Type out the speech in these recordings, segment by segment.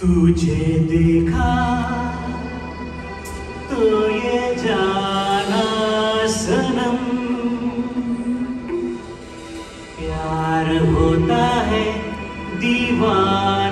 तुझे देखा तो ये जाना सनम। प्यार होता है दीवार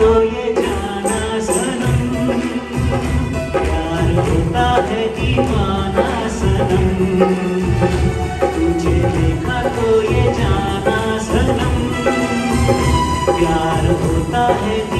तो ये गाना सनम। प्यार होता है दीवाना सनम। तुझे देखा तो ये जाना सनम। प्यार होता है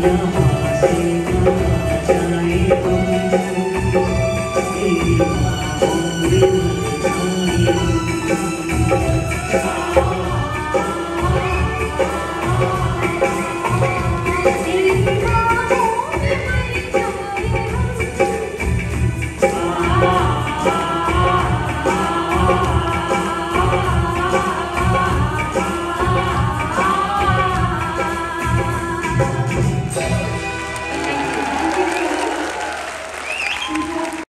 you.